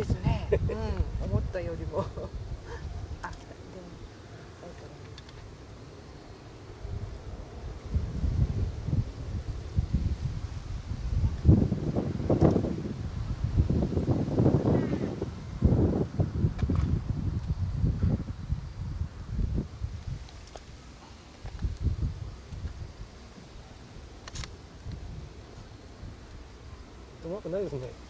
ですね。うん、思ったよりも。あ、来た。でも。うまくないですね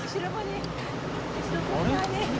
後ろもね。後ろもね。